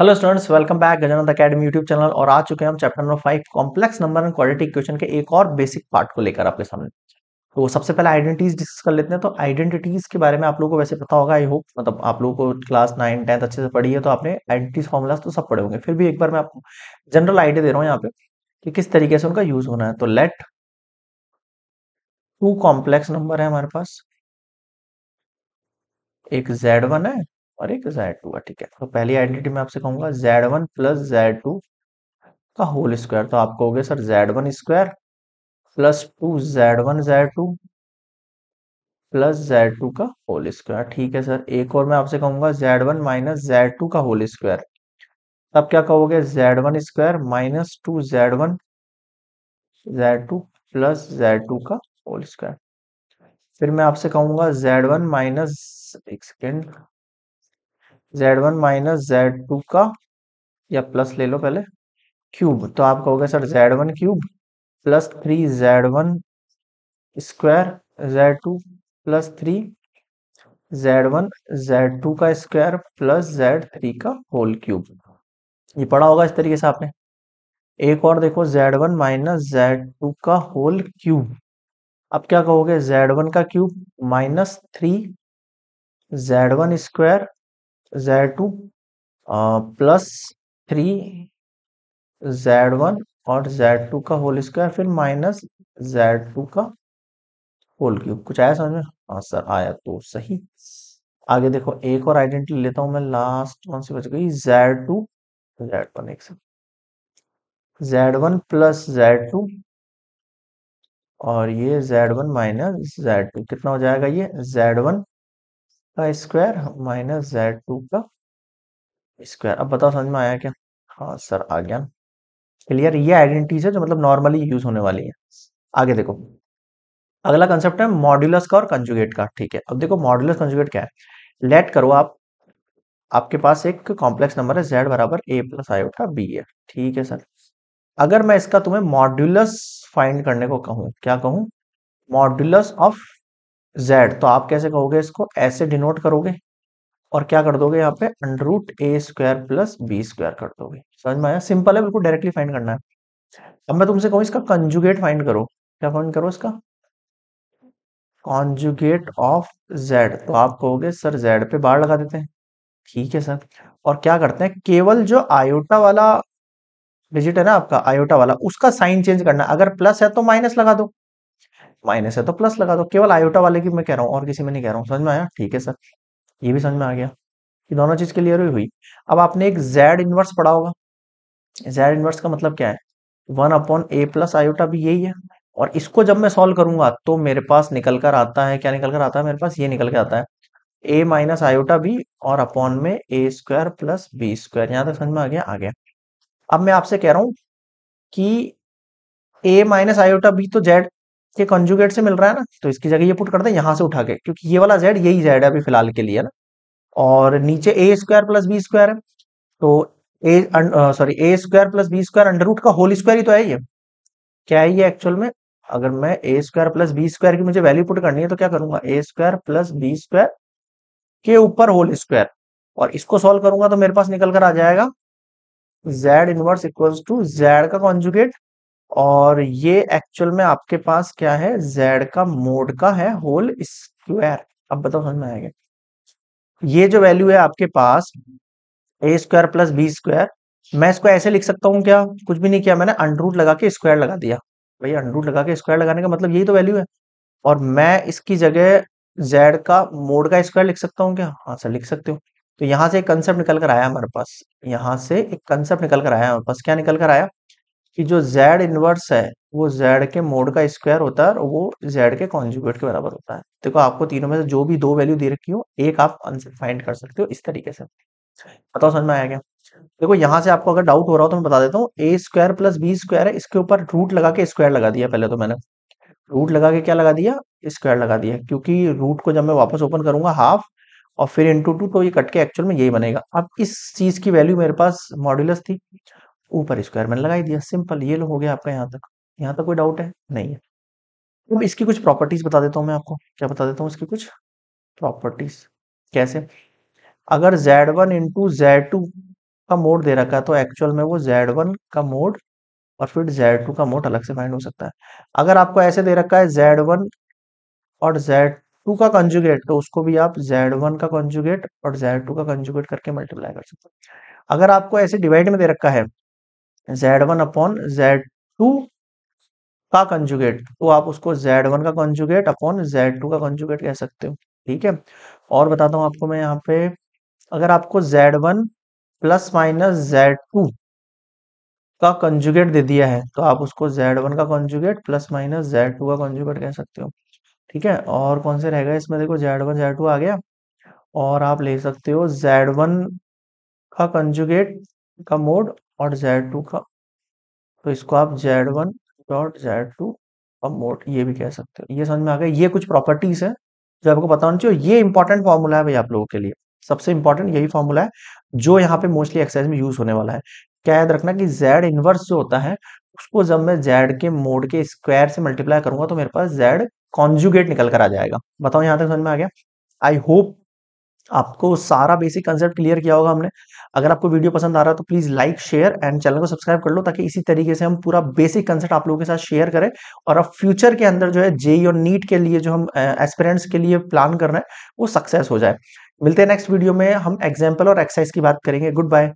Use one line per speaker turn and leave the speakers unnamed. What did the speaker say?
Hello students welcome back Gajanand academy YouTube channel और आ चुके हैं हम chapter number five complex number and quadratic equation के एक और बेसिक पार्ट को लेकर आपके सामने। तो सबसे पहले आइडेंटिटीज डिस्कस कर लेते हैं। तो आइडेंटिटीज के बारे में आप लोगों को वैसे पता होगा आई होप मतलब आप लोगों को क्लास नाइन टेंथ अच्छे से पढ़ी है तो आपने आइडेंटिटीज फॉर्मुलाज तो सब पढ़े होंगे। फिर भी एक बार मैं आपको जनरल आइडिया दे रहा हूँ यहाँ पे कि किस तरीके से उनका यूज़ होना है। तो लेट टू कॉम्प्लेक्स नंबर है हमारे पास। एक जेड वन है और एक जेड टू है ठीक है। तो पहली आइडेंटिटी मैं आपसे कहूँगा Z one plus Z two का होल स्क्वायर तो आप कहोगे, sir Z one square plus two Z one Z two plus Z two का होल स्क्वायर ठीक है, सर। एक और मैं आपसे कहूँगा Z one minus Z two का होल स्क्वायर तब क्या कहोगे Z one square minus two Z one Z two plus Z two का होल स्क्वायर फिर मैं आपसे कहूँगा जेड वन माइनस एक second Z one minus Z two का, या प्लस ले लो पहले क्यूब तो आप कहोगे, sir Z one cube plus three Z one square Z two plus three Z one Z two का स्क्वायर प्लस जेड थ्री का होल क्यूब ये पढ़ा होगा इस तरीके से आपने। एक और देखो Z one minus Z two का होल क्यूब अब क्या कहोगे? जेड वन का cube minus three Z one square Z two plus three Z one और जेड टू का होल स्क्वायर फिर माइनस जेड टू का होल क्यूब कुछ आया समझ में? हाँ सर आया तो सही। आगे देखो, एक और आइडेंटिटी लेता हूँ मैं लास्ट वन से बच गई? जेड टू जेड वन एक से Z one plus Z two और ये Z one minus Z two कितना हो जाएगा ये? जेड वन का स्क्वायर माइनस जेड टू का स्क्वायर अब बताओ, समझ में आया क्या? हाँ सर आ गया। क्लियर ये आइडेंटिटीज है जो मतलब नॉर्मली यूज़ होने वाली है। आगे देखो। अगला कंसेप्ट है मॉड्यूलस का और कंजुगेट का, ठीक है। अब देखो मॉड्यूलस कंजुगेट क्या है? लेट करो आप। आपके पास एक कॉम्प्लेक्स नंबर है जेड बराबर ए प्लस आयोटा बी है। ठीक है सर अगर मैं इसका तुम्हें मॉड्यूलस फाइंड करने को कहूँ, क्या कहूँ? मॉड्यूलस ऑफ़ जेड तो आप कैसे कहोगे इसको? ऐसे डिनोट करोगे और क्या कर दोगे यहाँ पे? Under root A square plus B square कर दोगे। समझ में आया? सिंपल है, बिल्कुल डायरेक्टली फाइंड करना है। अब मैं तुमसे कहूँ इसका कंजुगेट फाइंड करो। क्या फाइंड करो इसका? कॉन्जुगेट ऑफ़ जेड तो आप कहोगे, सर जेड पे बार लगा देते हैं। ठीक है, सर। और क्या करते हैं? केवल जो आयोटा वाला डिजिट है ना आपका आयोटा वाला, उसका साइन चेंज करना अगर प्लस है तो माइनस लगा दो। माइनस है तो प्लस लगा दो। केवल आयोटा वाले की मैं कह रहा हूँ, और किसी में नहीं कह रहा हूँ। समझ में आया? ठीक है सर। ये भी समझ में आ गया कि दोनों चीज़ क्लियर हुई। हुई अब आपने एक जेड इनवर्स पढ़ा होगा। जेड इनवर्स का मतलब क्या है? One upon A plus iota भी यही है, और इसको जब मैं सॉल्व करूँगा तो मेरे पास निकल कर आता है। क्या निकल कर आता है? मेरे पास ये निकल के आता है। ए माइनस आयोटा बी और अपॉन में A square plus B square यहाँ तक समझ में आ गया? आ गया। अब मैं आपसे कह रहा हूँ कि ए माइनस आयोटा बी तो जेड के कंजुगेट से मिल रहा है ना तो इसकी जगह ये पुट करते हैं यहाँ से उठा के, क्योंकि ये वाला जेड यही जेड है अभी फ़िलहाल के लिए ना। और नीचे A square plus B square है तो A sorry A square plus B square under root का होल स्क्वायर ही तो है ये। क्या है ये एक्चुअल में? अगर मैं A square plus B square की मुझे वैल्यू पुट करनी है तो क्या करूँगा? A square plus B square के ऊपर होल स्क्वायर और इसको सॉल्व करूँगा तो मेरे पास निकल कर आ जाएगा Z inverse equals to Z का कॉन्जुगेट और ये एक्चुअल में आपके पास क्या है? जेड का मोड का है होल स्क्वायर अब बताओ समझ में आएगा ये जो वैल्यू है आपके पास A square plus B square मैं इसको ऐसे लिख सकता हूँ क्या? कुछ भी नहीं किया मैंने अंडरूट लगा के स्क्वायर लगा दिया। भैया अंडरूट लगा के स्क्वायर लगाने का मतलब यही तो वैल्यू है। और मैं इसकी जगह जेड का मोड का स्क्वायर लिख सकता हूँ क्या? हाँ सर लिख सकते हो। तो यहाँ से एक कंसेप्ट निकल कर आया हमारे पास। यहाँ से एक कंसेप्ट निकल कर आया हमारे पास। क्या निकल कर आया? कि जो z इनवर्स है, वो z के मोड का स्क्वायर होता है और वो z के कॉन्जुगेट के बराबर होता है। देखो, आपको तीनों में से जो भी दो वैल्यू दे रखी हो, एक आप आंसर फाइंड कर सकते हो इस तरीके से। बताओ, समझ में आया क्या? देखो, यहाँ से आपको अगर डाउट हो रहा हो तो मैं बता देता हूँ A square plus B square है, इसके ऊपर रूट लगा के स्क्वायर लगा दिया पहले तो मैंने। रूट लगा के क्या लगा दिया? स्क्वायर लगा दिया, क्योंकि रूट को जब मैं वापस ओपन करूँगा हाफ़ और फिर इंटू टू तो ये कट के एक्चुअल में यही बनेगा। अब इस चीज़ की वैल्यू मेरे पास मॉड्यूलस थी। ऊपर स्क्वायर मैंने लगाई दिया, सिंपल ये लो हो गया आपका यहाँ तक। यहाँ तक कोई डाउट है? नहीं है। अब इसकी कुछ प्रॉपर्टीज़ बता देता हूँ मैं आपको। क्या बता देता हूँ इसकी कुछ? प्रॉपर्टीज़। कैसे? अगर Z1 वन इंटू का मोड दे रखा है तो एक्चुअल में वो जेड वन का मोड और फिर जेड टू का मोड अलग से फाइंड हो सकता है। अगर आपको ऐसे दे रखा है जेड वन और जेड टू का कंजुगेट तो उसको भी आप जेड वन का कंजुगेट और जेड टू का कंजुगेट करके मल्टीप्लाई कर सकते हैं। अगर आपको ऐसे डिवाइड में दे रखा है Z one upon Z two का कंजुगेट तो आप उसको जेड वन का कंजुगेट अपॉन जेड टू का कंजुगेट कह सकते हो, ठीक है? और बताता हूँ आपको मैं यहाँ पे, अगर आपको Z one plus minus Z two का कंजुगेट दे दिया है तो आप उसको जेड वन का conjugate plus minus Z two का कंजुगेट कह सकते हो, ठीक है? और कौन से रहेगा इसमें? देखो जेड वन जेड टू आ गया, और आप ले सकते हो जेड वन का कंजुगेट का मोड और जेड टू का। तो इसको आप Z one dot Z two का मोड, ये भी कह सकते हो। ये समझ में आ गया? ये कुछ प्रॉपर्टीज़ है जो आपको पता होना चाहिए ये इंपॉर्टेंट फॉर्मूला है भाई आप लोगों के लिए। सबसे इंपॉर्टेंट यही फॉर्मूला है जो यहाँ पे मोस्टली एक्सरसाइज में यूज़ होने वाला है। क्या याद रखना कि जेड इनवर्स जो होता है, उसको जब मैं जेड के मोड के स्क्वायर से मल्टीप्लाई करूँगा तो मेरे पास जेड कॉन्जुगेट निकल कर आ जाएगा। बताओ यहाँ तक समझ में आ गया? आई होप आपको सारा बेसिक कंसेप्ट क्लियर किया होगा हमने। अगर आपको वीडियो पसंद आ रहा है तो please like share and channel को सब्सक्राइब कर लो ताकि इसी तरीके से हम पूरा बेसिक कंसेप्ट आप लोगों के साथ शेयर करें और अब फ्यूचर के अंदर जो है जेई और नीट के लिए जो हम एस्पिरेंट्स के लिए प्लान कर रहे हैं, वो सक्सेस हो जाए। मिलते हैं नेक्स्ट वीडियो में, हम एग्ज़ाम्पल और एक्सरसाइज की बात करेंगे। Good bye